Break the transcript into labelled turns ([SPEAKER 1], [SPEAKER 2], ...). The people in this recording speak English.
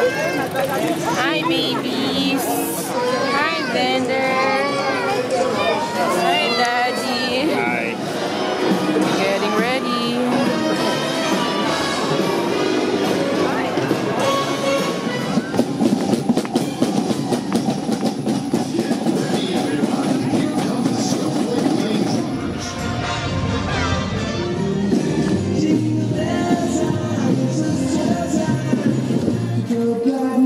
[SPEAKER 1] Hi, vendor. to God.